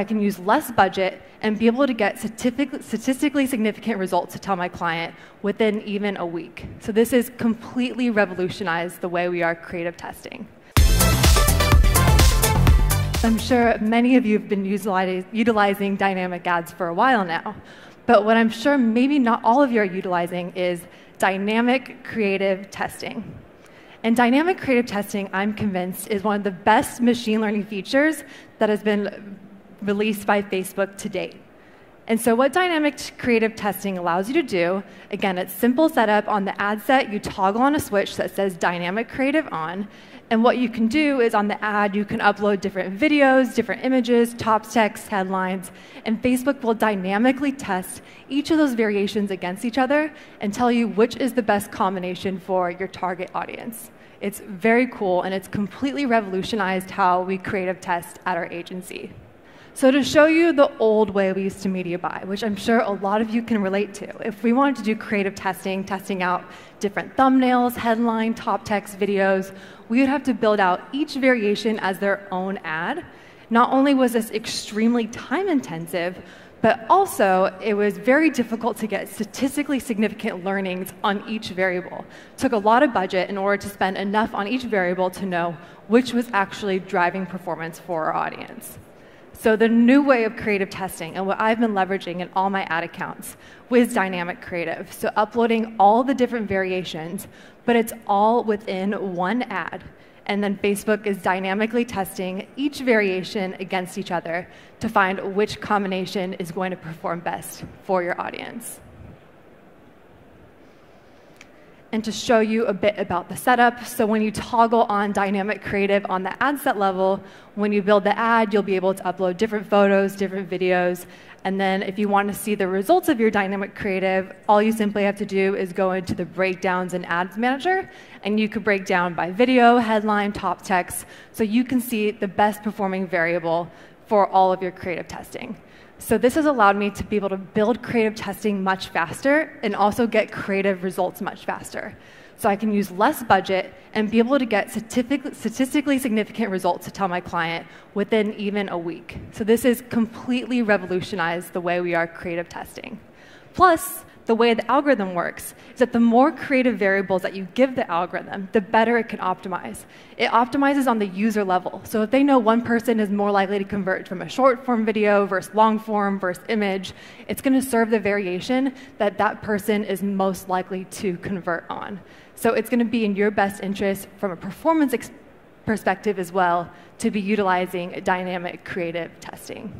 I can use less budget and be able to get statistically significant results to tell my client within even a week. So this has completely revolutionized the way we are creative testing. I'm sure many of you have been utilizing dynamic ads for a while now, but what I'm sure maybe not all of you are utilizing is dynamic creative testing. And dynamic creative testing, I'm convinced, is one of the best machine learning features that has been released by Facebook to date. And so what dynamic creative testing allows you to do, again, it's simple setup on the ad set, you toggle on a switch that says dynamic creative on, and what you can do is on the ad, you can upload different videos, different images, top text, headlines, and Facebook will dynamically test each of those variations against each other and tell you which is the best combination for your target audience. It's very cool, and it's completely revolutionized how we creative test at our agency. So to show you the old way we used to media buy, which I'm sure a lot of you can relate to, if we wanted to do creative testing, testing out different thumbnails, headline, top text videos, we would have to build out each variation as their own ad. Not only was this extremely time intensive, but also it was very difficult to get statistically significant learnings on each variable. Took a lot of budget in order to spend enough on each variable to know which was actually driving performance for our audience. So the new way of creative testing and what I've been leveraging in all my ad accounts was dynamic creative. So uploading all the different variations, but it's all within one ad. And then Facebook is dynamically testing each variation against each other to find which combination is going to perform best for your audience. And to show you a bit about the setup. So when you toggle on dynamic creative on the ad set level, when you build the ad, you'll be able to upload different photos, different videos, and then if you want to see the results of your dynamic creative, all you simply have to do is go into the breakdowns in Ads Manager, and you could break down by video, headline, top text, so you can see the best performing variable for all of your creative testing. So this has allowed me to be able to build creative testing much faster and also get creative results much faster. So I can use less budget and be able to get statistically significant results to tell my client within even a week. So this has completely revolutionized the way we are creative testing. Plus, the way the algorithm works is that the more creative variables that you give the algorithm, the better it can optimize. It optimizes on the user level. So if they know one person is more likely to convert from a short form video versus long form versus image, it's going to serve the variation that that person is most likely to convert on. So it's going to be in your best interest from a performance perspective as well to be utilizing dynamic creative testing.